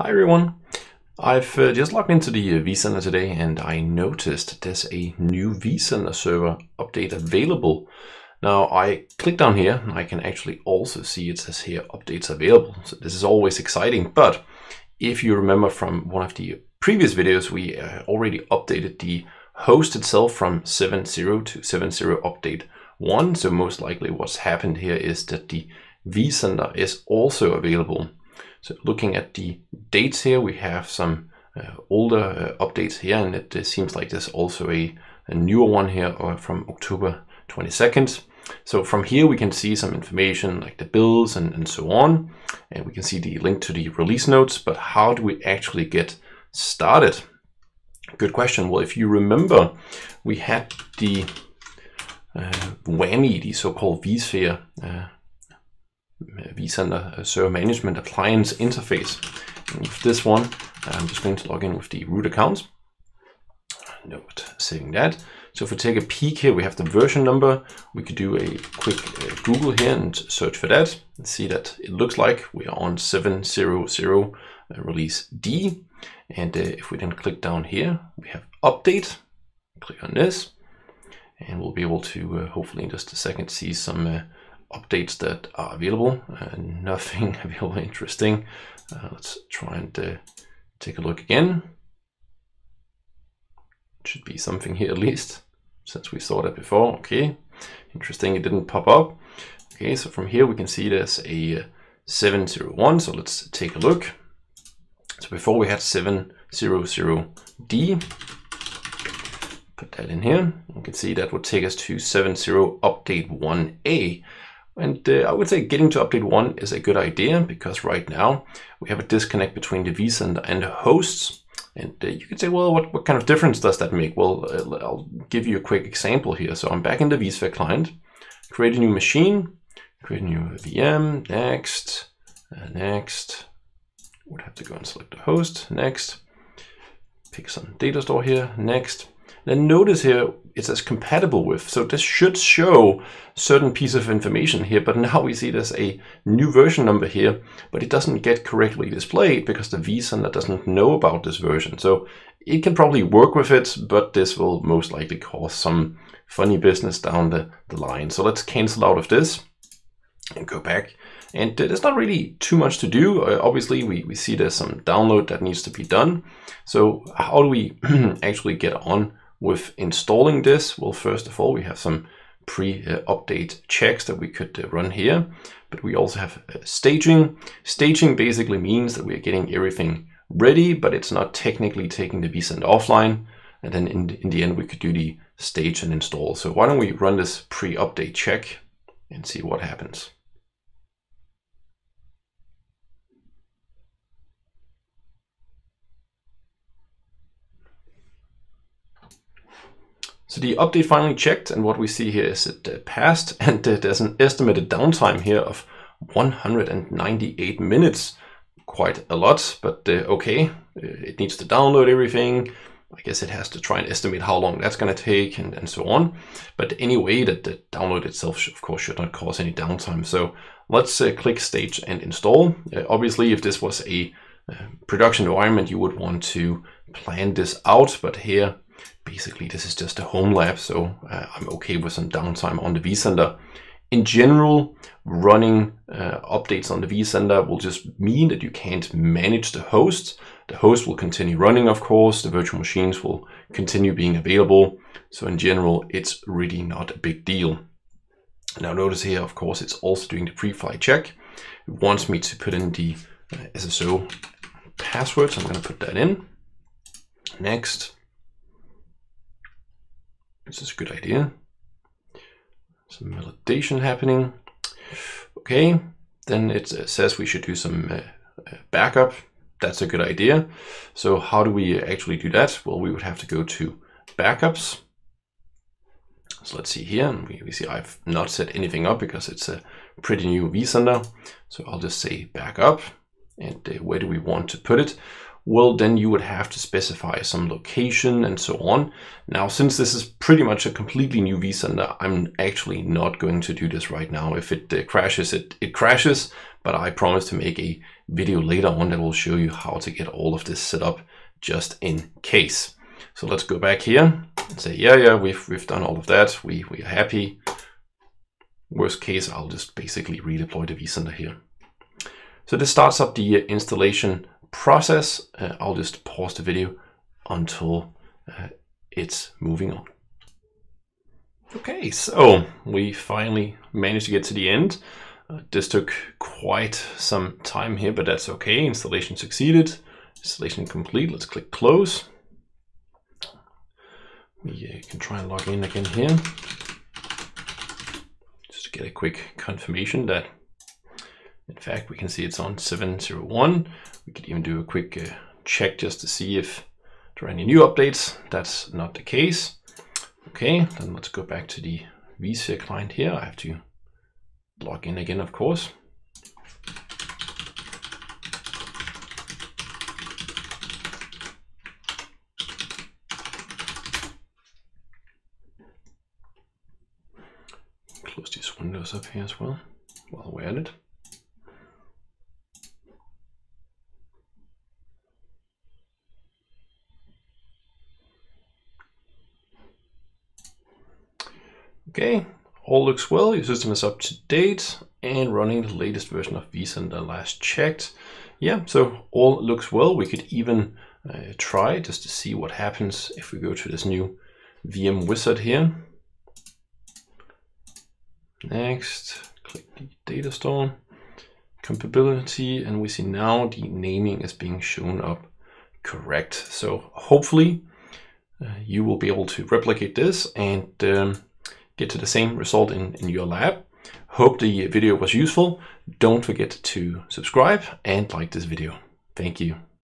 Hi everyone. I've uh, just logged into the uh, vCenter today and I noticed there's a new vCenter server update available. Now I click down here and I can actually also see it says here updates available. So this is always exciting, but if you remember from one of the previous videos, we uh, already updated the host itself from 7.0 to 7.0 update 1. So most likely what's happened here is that the vCenter is also available. So looking at the dates here, we have some uh, older uh, updates here, and it, seems like there's also a, a newer one here uh, from October 22nd. So from here we can see some information like the bills and, and so on, and we can see the link to the release notes, but how do we actually get started? Good question. Well, if you remember, we had the uh, VAMI, the so-called vSphere uh, vCenter Server Management Appliance interface. And with this one, I'm just going to log in with the root account. Note saving that. So if we take a peek here, we have the version number. We could do a quick uh, Google here and search for that and see that it looks like we are on 700 uh, release D. And uh, if we then click down here, we have update. Click on this and we'll be able to uh, hopefully in just a second see some uh, updates that are available. Uh, nothing available interesting. Uh, let's try and uh, take a look again. Should be something here at least, since we saw that before. Okay, interesting, it didn't pop up. Okay, so from here we can see there's a uh, 701, so let's take a look. So before we had 700D, put that in here. You can see that would take us to 70 update 1A. And uh, I would say getting to update one is a good idea because right now we have a disconnect between the vCenter and the hosts. And uh, you could say, well, what, what kind of difference does that make? Well, uh, I'll give you a quick example here. So I'm back in the vSphere client, create a new machine, create a new VM, next, uh, next. Would have to go and select the host, next. Pick some data store here, next. Then notice here it says compatible with. So this should show certain piece of information here, but now we see there's a new version number here, but it doesn't get correctly displayed because the vCenter doesn't know about this version. So it can probably work with it, but this will most likely cause some funny business down the, the line. So let's cancel out of this and go back. And there's not really too much to do. Uh, obviously, we, we see there's some download that needs to be done. So how do we actually get on with installing this, well, first of all, we have some pre-update checks that we could uh, run here, but we also have uh, staging. Staging basically means that we're getting everything ready, but it's not technically taking the vCenter offline. And then in, in the end, we could do the stage and install. So why don't we run this pre-update check and see what happens. So the update finally checked and what we see here is it uh, passed and uh, there's an estimated downtime here of 198 minutes. Quite a lot, but uh, okay, uh, it needs to download everything. I guess it has to try and estimate how long that's going to take and, and so on. But anyway, that the download itself, of course, should not cause any downtime. So let's uh, click stage and install. Uh, obviously, if this was a production environment, you would want to plan this out, but here basically this is just a home lab, so uh, I'm okay with some downtime on the vCenter. In general, running uh, updates on the vCenter will just mean that you can't manage the host. The host will continue running, of course. The virtual machines will continue being available. So in general, it's really not a big deal. Now notice here, of course, it's also doing the pre-flight check. It wants me to put in the uh, SSO password, so I'm going to put that in. Next. This is a good idea. Some validation happening. Okay, then it says we should do some uh, uh, backup. That's a good idea. So how do we actually do that? Well, we would have to go to backups. So let's see here, and we, we see I've not set anything up because it's a pretty new vCenter. So I'll just say backup. And uh, where do we want to put it? Well, then you would have to specify some location and so on. Now, since this is pretty much a completely new vCenter, I'm actually not going to do this right now. If it uh, crashes, it, it crashes, but I promise to make a video later on that will show you how to get all of this set up just in case. So let's go back here and say, yeah, yeah, we've, we've done all of that. We, we are happy. Worst case, I'll just basically redeploy the vCenter here. So this starts up the installation process. Uh, I'll just pause the video until uh, it's moving on. Okay, so we finally managed to get to the end. Uh, this took quite some time here, but that's okay. Installation succeeded. Installation complete. Let's click close. We uh, can try and log in again here. Just to get a quick confirmation that, in fact, we can see it's on 701. We could even do a quick uh, check just to see if there are any new updates. That's not the case. Okay, then let's go back to the vSphere client here. I have to log in again, of course. Close these windows up here as well while we're at it. Okay, all looks well. Your system is up to date and running the latest version of vCenter last checked. Yeah, so all looks well. We could even uh, try just to see what happens if we go to this new VM wizard here. Next, click the data store, compatibility, and we see now the naming is being shown up correct. So hopefully uh, you will be able to replicate this and um, get to the same result in, in your lab. Hope the video was useful. Don't forget to subscribe and like this video. Thank you.